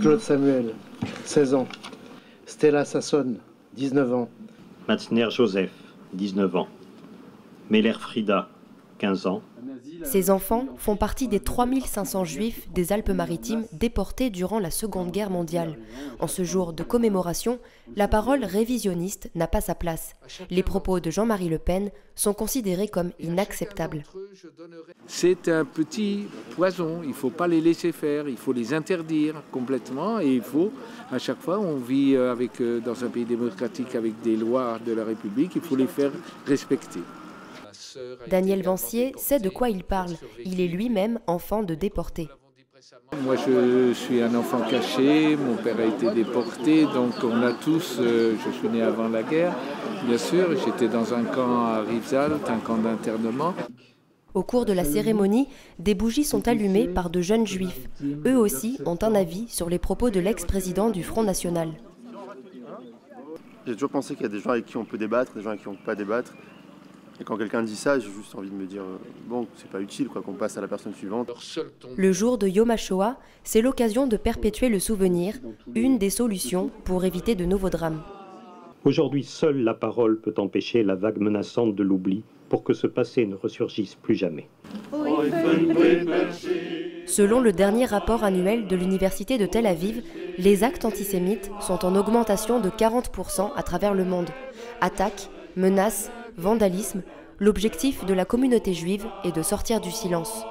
Claude Samuel, 16 ans. Stella Sasson, 19 ans. Matzner Joseph, 19 ans. Meller Frida, 15 ans. Ces enfants font partie des 3500 juifs des Alpes-Maritimes déportés durant la Seconde Guerre mondiale. En ce jour de commémoration, la parole révisionniste n'a pas sa place. Les propos de Jean-Marie Le Pen sont considérés comme inacceptables. C'est un petit poison, il ne faut pas les laisser faire, il faut les interdire complètement et il faut, à chaque fois, on vit avec, dans un pays démocratique avec des lois de la République, il faut les faire respecter. Daniel Vancier sait de quoi il parle. Il est lui-même enfant de déporté. Moi, je suis un enfant caché, mon père a été déporté, donc on a tous, euh, je suis né avant la guerre, bien sûr, j'étais dans un camp à Rivesaltes, un camp d'internement. Au cours de la cérémonie, des bougies sont allumées par de jeunes juifs. Eux aussi ont un avis sur les propos de l'ex-président du Front National. J'ai toujours pensé qu'il y a des gens avec qui on peut débattre, des gens avec qui on ne peut pas débattre. Et quand quelqu'un dit ça, j'ai juste envie de me dire bon, c'est pas utile quoi qu'on passe à la personne suivante. Le jour de Yom HaShoah, c'est l'occasion de perpétuer le souvenir, une des solutions pour éviter de nouveaux drames. Aujourd'hui, seule la parole peut empêcher la vague menaçante de l'oubli pour que ce passé ne ressurgisse plus jamais. Selon le dernier rapport annuel de l'Université de Tel Aviv, les actes antisémites sont en augmentation de 40% à travers le monde. Attaques, menaces, vandalisme, l'objectif de la communauté juive est de sortir du silence.